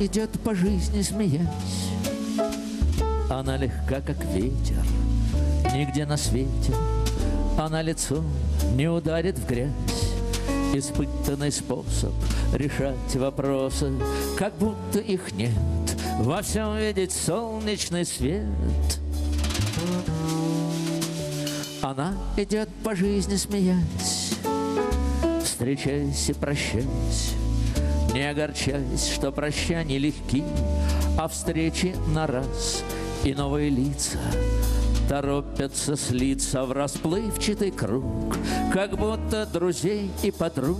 идет по жизни, смеясь. Она легка, как ветер, нигде на свете. Она лицом не ударит в грязь. Испытанный способ решать вопросы, как будто их нет. Во всем видеть солнечный свет. Она идет по жизни, смеясь, Встречаясь и прощаясь, Не огорчаясь, что прощания легки, А встречи на раз. И новые лица Торопятся слиться в расплывчатый круг, Как будто друзей и подруг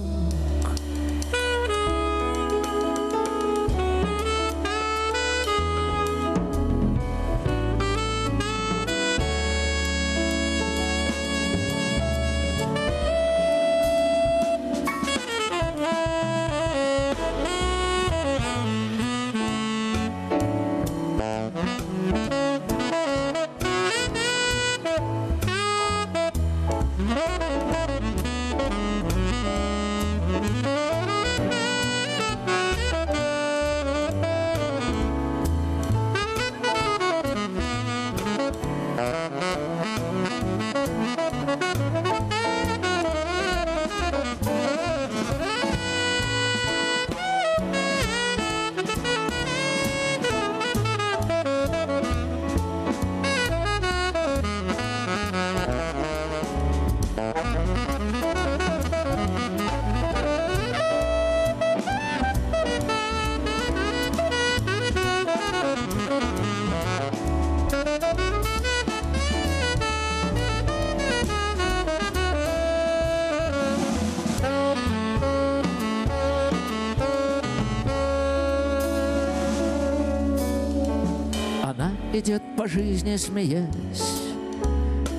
идет по жизни, смеясь.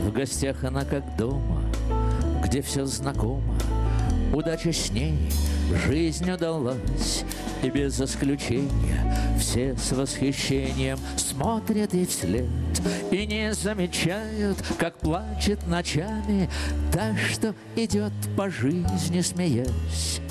В гостях она как дома, где все знакомо. Удача с ней, жизнь удалась, И без исключения все с восхищением Смотрят ей вслед и не замечают, Как плачет ночами та, что идет по жизни, смеясь.